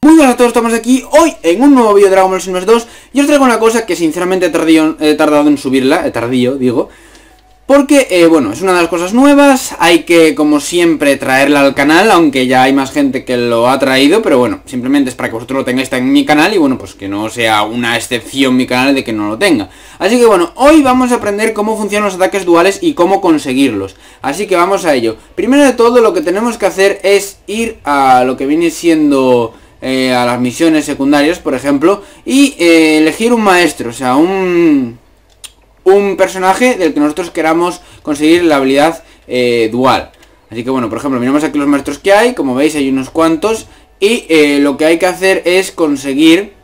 Muy buenas a todos, estamos aquí hoy en un nuevo vídeo de Dragon Ball Xenoverse 2 Y os traigo una cosa que sinceramente he tardado en subirla, he tardío, digo Porque, eh, bueno, es una de las cosas nuevas, hay que, como siempre, traerla al canal Aunque ya hay más gente que lo ha traído, pero bueno, simplemente es para que vosotros lo tengáis en mi canal Y bueno, pues que no sea una excepción mi canal de que no lo tenga. Así que bueno, hoy vamos a aprender cómo funcionan los ataques duales y cómo conseguirlos. Así que vamos a ello. Primero de todo, lo que tenemos que hacer es ir a lo que viene siendo eh, a las misiones secundarias, por ejemplo, y eh, elegir un maestro, o sea, un, un personaje del que nosotros queramos conseguir la habilidad eh, dual. Así que bueno, por ejemplo, miramos aquí los maestros que hay, como veis hay unos cuantos, y eh, lo que hay que hacer es conseguir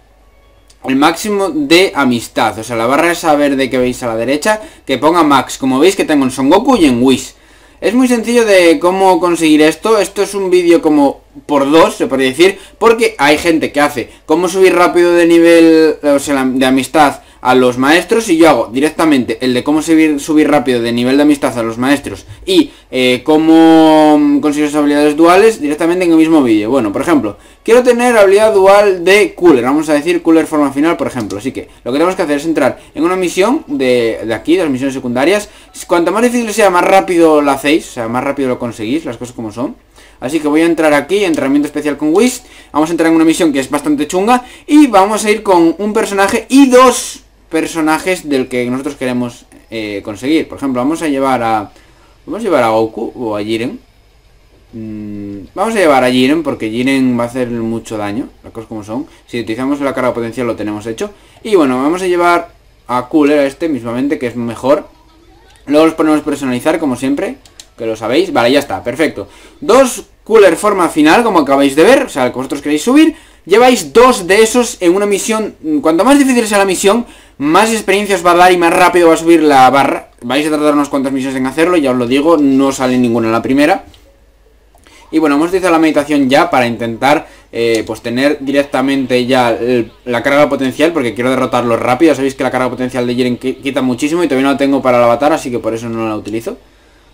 el máximo de amistad, o sea, la barra esa verde que veis a la derecha, que ponga max, como veis que tengo en Son Goku y en Whis. Es muy sencillo de cómo conseguir esto, esto es un vídeo como por dos, se podría decir, porque hay gente que hace cómo subir rápido de nivel, o sea, de amistad a los maestros y yo hago directamente el de cómo subir, rápido de nivel de amistad a los maestros y eh, cómo mm, conseguir esas habilidades duales directamente en el mismo vídeo. Bueno, por ejemplo, quiero tener habilidad dual de Cooler, vamos a decir Cooler forma final, por ejemplo. Así que lo que tenemos que hacer es entrar en una misión de, de aquí, de las misiones secundarias. Cuanto más difícil sea, más rápido lo hacéis, o sea, más rápido lo conseguís, las cosas como son. Así que voy a entrar aquí, entrenamiento especial con Whis. Vamos a entrar en una misión que es bastante chunga. Y vamos a ir con un personaje y dos personajes del que nosotros queremos eh, conseguir. Por ejemplo, vamos a llevar a... Vamos a llevar a Goku o a Jiren. Mm, vamos a llevar a Jiren porque Jiren va a hacer mucho daño, las cosas como son. Si utilizamos la carga potencial lo tenemos hecho. Y bueno, vamos a llevar a Cooler, a este mismamente, que es mejor. Luego los ponemos personalizar, como siempre, que lo sabéis. Vale, ya está, perfecto. Dos Cooler forma final, como acabáis de ver, o sea, que vosotros queréis subir. Lleváis dos de esos en una misión. Cuanto más difícil sea la misión, más experiencia os va a dar y más rápido va a subir la barra. Vais a tardar unas cuantas misiones en hacerlo, ya os lo digo, no sale ninguna la primera. Y bueno, hemos utilizado la meditación ya para intentar eh, pues tener directamente ya la carga potencial porque quiero derrotarlo rápido. Sabéis que la carga potencial de Jiren qui- quita muchísimo y todavía no la tengo para el avatar, así que por eso no la utilizo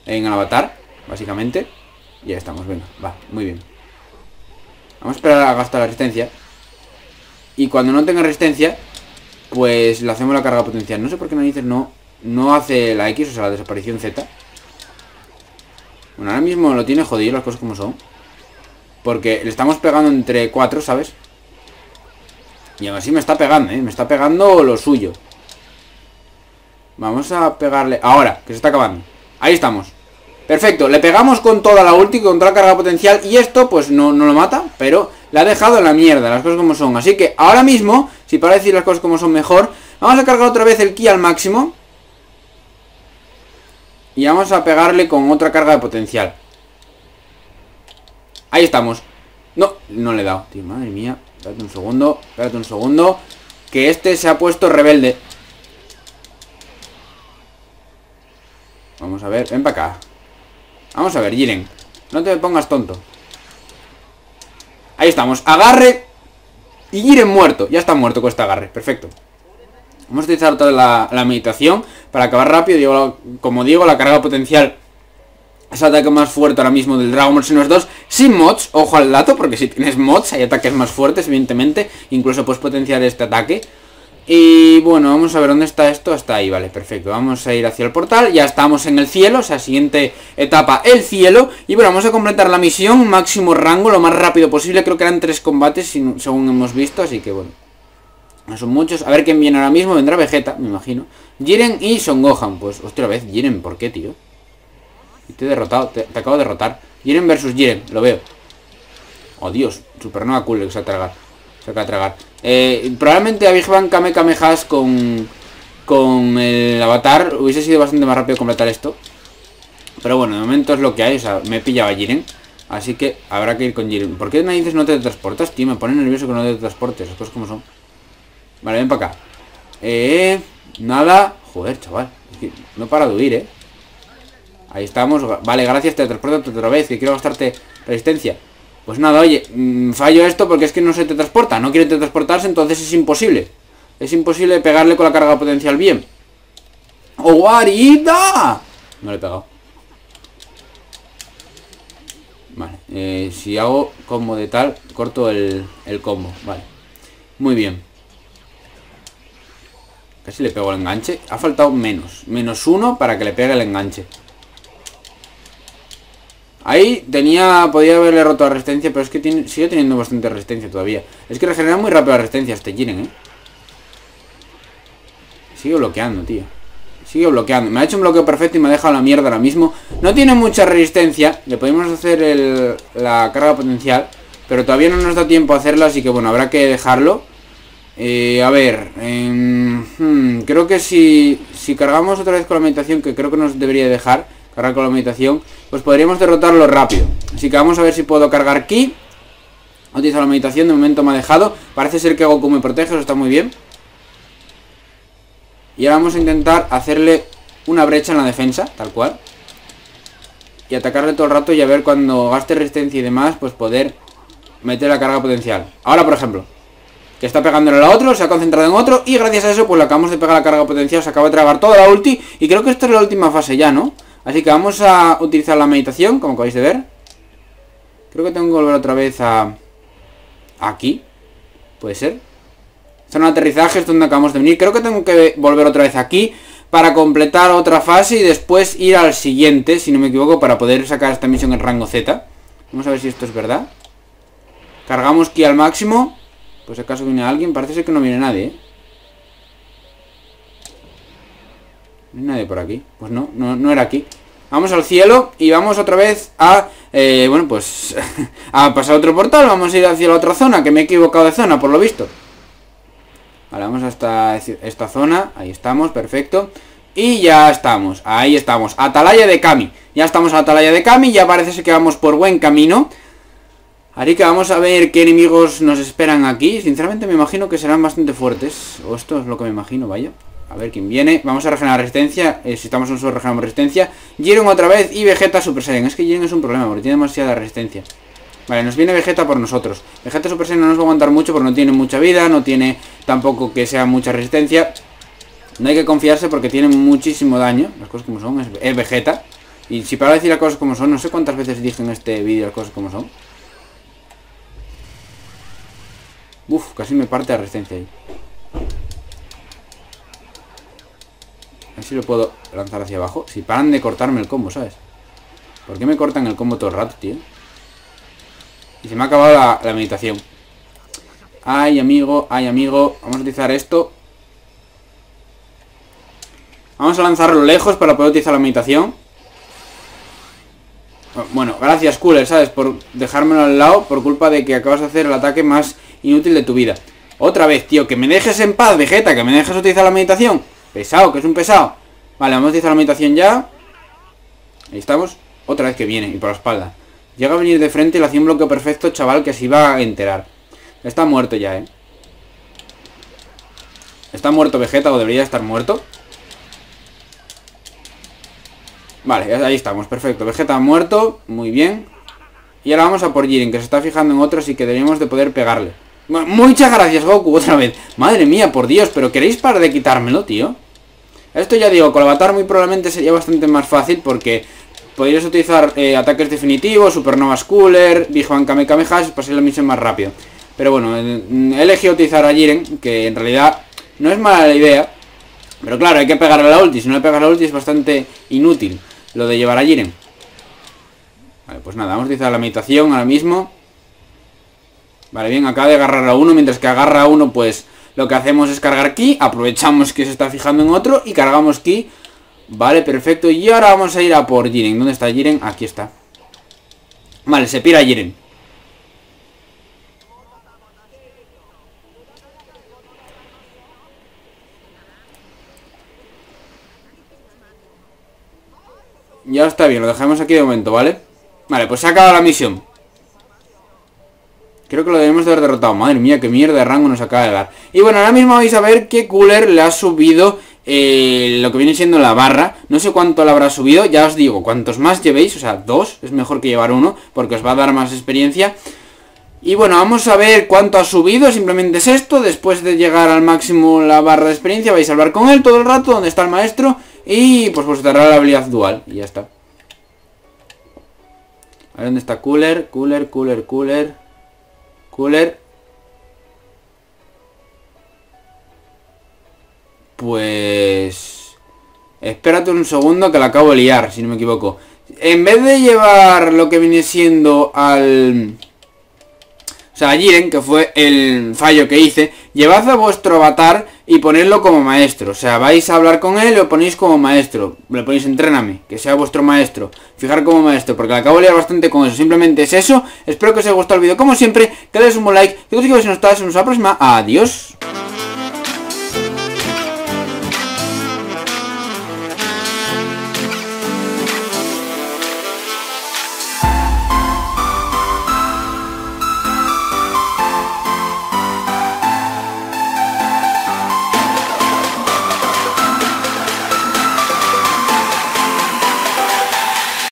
en el avatar, básicamente. Ya estamos, venga, va, muy bien. Vamos a esperar a gastar la resistencia. Y cuando no tenga resistencia, pues le hacemos la carga potencial. No sé por qué narices no, no hace la X, o sea, la desaparición Z. Bueno, ahora mismo lo tiene jodido las cosas como son. Porque le estamos pegando entre cuatro, ¿sabes? Y aún así me está pegando, ¿eh? Me está pegando lo suyo. Vamos a pegarle... Ahora, que se está acabando. Ahí estamos. Perfecto, le pegamos con toda la ulti, con toda la carga potencial y esto pues no, no lo mata, pero le ha dejado en la mierda, las cosas como son. Así que ahora mismo, si para decir las cosas como son mejor, vamos a cargar otra vez el ki al máximo. Y vamos a pegarle con otra carga de potencial. Ahí estamos. No, no le he dado, tío, madre mía. Espérate un segundo, espérate un segundo. Que este se ha puesto rebelde. Vamos a ver, ven para acá. Vamos a ver, Jiren. No te pongas tonto. Ahí estamos. Agarre. Y Jiren muerto. Ya está muerto con este agarre. Perfecto. Vamos a utilizar toda la, la meditación para acabar rápido. Como digo, la carga potencial es el ataque más fuerte ahora mismo del Dragon Ball Xenoverse 2 sin mods, ojo al dato, porque si tienes mods hay ataques más fuertes, evidentemente, incluso puedes potenciar este ataque. Y bueno, vamos a ver dónde está esto, está ahí, vale, perfecto, vamos a ir hacia el portal, ya estamos en el cielo, o sea, siguiente etapa, el cielo, y bueno, vamos a completar la misión, máximo rango, lo más rápido posible, creo que eran tres combates, según hemos visto, así que bueno. No son muchos, a ver quién viene ahora mismo, vendrá Vegeta, me imagino. Jiren y Son Gohan, pues, otra vez, Jiren, ¿por qué, tío? Te he derrotado, te, te acabo de derrotar. Jiren versus Jiren, lo veo. Oh Dios, Supernova Cool, que se va a tragar. Eh, probablemente a Big Bang Kame Kameha's con, con el avatar hubiese sido bastante más rápido completar esto. Pero bueno, de momento es lo que hay, o sea, me he pillado a Jiren. Así que habrá que ir con Jiren. ¿Por qué narices no te transportas, tío? Me pone nervioso que no te transportes, las cosas como son. Vale, ven para acá. Eh, nada. Joder, chaval. Es que no para de huir, eh. Ahí estamos. Vale, gracias, te transporto otra vez, que quiero gastarte resistencia. Pues nada, oye, mm, fallo esto porque es que no se te transporta. No quiere te transportarse, entonces es imposible. Es imposible pegarle con la carga potencial bien. ¡Oh, guarida! No le he pegado. Vale, eh, si hago combo de tal, corto el, el combo. Vale, muy bien. Casi le pego el enganche. Ha faltado menos. Menos uno para que le pegue el enganche. Ahí tenía, podía haberle roto la resistencia, pero es que sigue teniendo bastante resistencia todavía. Es que regenera muy rápido la resistencia este Jiren, ¿eh? Sigue bloqueando, tío. Sigue bloqueando. Me ha hecho un bloqueo perfecto y me ha dejado la mierda ahora mismo. No tiene mucha resistencia. Le podemos hacer la carga potencial. Pero todavía no nos da tiempo a hacerlo, así que bueno, habrá que dejarlo. Eh, a ver, hmm, creo que si, si cargamos otra vez con la meditación, que creo que nos debería dejar cargar con la meditación, pues podríamos derrotarlo rápido. Así que vamos a ver si puedo cargar aquí. Utilizo la meditación, de momento me ha dejado. Parece ser que Goku me protege, eso está muy bien. Y ahora vamos a intentar hacerle una brecha en la defensa, tal cual. Y atacarle todo el rato y a ver cuando gaste resistencia y demás, pues poder meter la carga potencial. Ahora, por ejemplo, que está pegándole a otro, se ha concentrado en otro y gracias a eso pues le acabamos de pegar la carga potencial, se acaba de tragar toda la ulti y creo que esta es la última fase ya, ¿no? Así que vamos a utilizar la meditación, como acabáis de ver. Creo que tengo que volver otra vez a... Aquí. Puede ser. Son aterrizajes donde acabamos de venir. Creo que tengo que volver otra vez aquí para completar otra fase y después ir al siguiente, si no me equivoco, para poder sacar esta misión en rango Z. Vamos a ver si esto es verdad. Cargamos aquí al máximo. Pues acaso viene alguien. Parece ser que no viene nadie, ¿eh? No hay nadie por aquí. Pues no, no, era aquí. Vamos al cielo y vamos otra vez a... Eh, bueno, pues... a pasar otro portal. Vamos a ir hacia la otra zona, que me he equivocado de zona, por lo visto. Vale, vamos hasta esta zona. Ahí estamos, perfecto. Y ya estamos, ahí estamos. Atalaya de Kami. Ya estamos a Atalaya de Kami. Ya parece que vamos por buen camino. Así que vamos a ver qué enemigos nos esperan aquí. Sinceramente me imagino que serán bastante fuertes. O esto es lo que me imagino, vaya. A ver quién viene. Vamos a regenerar resistencia. Eh, si estamos en suelo regeneramos resistencia. Jiren otra vez y Vegeta Super Saiyan. Es que Jiren es un problema porque tiene demasiada resistencia. Vale, nos viene Vegeta por nosotros. Vegeta Super Saiyan no nos va a aguantar mucho porque no tiene mucha vida. No tiene tampoco que sea mucha resistencia. No hay que confiarse porque tiene muchísimo daño. Las cosas como son. Es, Vegeta. Y si para decir las cosas como son, no sé cuántas veces dije en este vídeo las cosas como son. Uf, casi me parte la resistencia ahí. Si lo puedo lanzar hacia abajo. Si paran de cortarme el combo, ¿sabes? ¿Por qué me cortan el combo todo el rato, tío? Y se me ha acabado la, meditación. Ay, amigo, ay, amigo. Vamos a utilizar esto. Vamos a lanzarlo lejos para poder utilizar la meditación. Bueno, gracias, Cooler, ¿sabes? Por dejármelo al lado por culpa de que acabas de hacer el ataque más inútil de tu vida. Otra vez, tío, que me dejes en paz, Vegeta, que me dejes utilizar la meditación. Pesado, que es un pesado. Vale, vamos a utilizar la meditación ya. Ahí estamos. Otra vez que viene, y por la espalda. Llega a venir de frente y le hacía un bloqueo perfecto, chaval, que se iba a enterar. Está muerto ya, ¿eh? ¿Está muerto Vegeta o debería estar muerto? Vale, ahí estamos, perfecto. Vegeta muerto, muy bien. Y ahora vamos a por Jiren, que se está fijando en otro, así que deberíamos de poder pegarle. Muchas gracias, Goku, otra vez. Madre mía, por Dios, pero ¿queréis parar de quitármelo, tío? Esto ya digo, con el avatar muy probablemente sería bastante más fácil porque podrías utilizar eh, ataques definitivos, Supernova Schooler, Big Bang Kamehameha para ser la misión más rápido. Pero bueno, he elegido utilizar a Jiren, que en realidad no es mala la idea. Pero claro, hay que pegarle a la ulti. Si no le pegas la ulti es bastante inútil lo de llevar a Jiren. Vale, pues nada, vamos a utilizar la meditación ahora mismo. Vale, bien, acaba de agarrar a uno, mientras que agarra a uno, pues lo que hacemos es cargar ki, aprovechamos que se está fijando en otro y cargamos ki. Vale, perfecto. Y ahora vamos a ir a por Jiren. ¿Dónde está Jiren? Aquí está. Vale, se pira Jiren. Ya está bien, lo dejamos aquí de momento, ¿vale? Vale, pues se ha acabado la misión. Creo que lo debemos de haber derrotado. Madre mía, qué mierda de rango nos acaba de dar. Y bueno, ahora mismo vais a ver que Cooler le ha subido eh, lo que viene siendo la barra. No sé cuánto le habrá subido. Ya os digo, cuantos más llevéis, o sea, dos, es mejor que llevar uno, porque os va a dar más experiencia. Y bueno, vamos a ver cuánto ha subido, simplemente es esto, después de llegar al máximo la barra de experiencia vais a hablar con él todo el rato, donde está el maestro, y pues pues dará la habilidad dual, y ya está. A ver dónde está Cooler, Cooler, Cooler, Cooler. Cooler. Pues... Espérate un segundo que la acabo de liar, si no me equivoco. En vez de llevar lo que viene siendo al... O sea, a Jiren, que fue el fallo que hice, llevad a vuestro avatar y ponedlo como maestro. O sea, vais a hablar con él y lo ponéis como maestro. Le ponéis entréname, que sea vuestro maestro. Fijar como maestro, porque la acabo de liar bastante con eso. Simplemente es eso. Espero que os haya gustado el vídeo como siempre. Que le des un buen like. Que os digo si no estás nuestra próxima. Adiós.